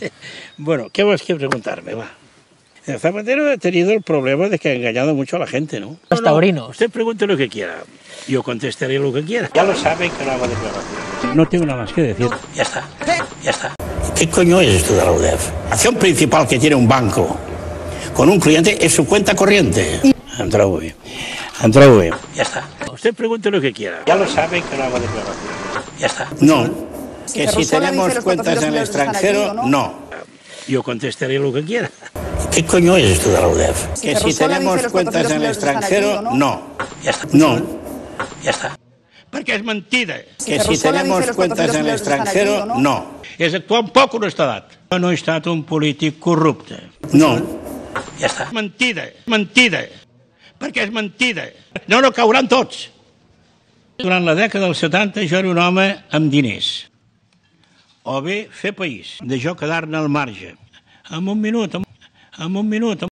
Bueno, ¿qué más que preguntarme? Va. Zapatero ha tenido el problema de que ha engañado mucho a la gente, ¿no? Los taurinos. Usted pregunte lo que quiera. Yo contestaré lo que quiera. Ya lo saben que no hago declaraciones. No tengo nada más que decir. Ya está. Ya está. ¿Qué coño es esto de la UDEF? La acción principal que tiene un banco con un cliente es su cuenta corriente. Ha entrado muy bien. Ha entrado muy bien. Ya está. Usted pregunte lo que quiera. Ya lo saben que no hago declaraciones. Ya está. No. Que si tenemos cuentas en el extranjero, no. Yo contestaré lo que quiera. ¿Qué coño es esto de la UDEF? Que si tenemos cuentas en el extranjero, no. Ya está. No. Ja està. Perquè és mentida. Que si tenemos cuentas en el extranjero, no. És actuar un poc honestedat. Jo no he estat un polític corrupte. No. Ja està. Mentida. Mentida. Perquè és mentida. No, no cauran tots. Durant la dècada dels 70 jo era un home amb diners. O bé fer país, de jo quedar-ne al marge. En un minut, en, un minut,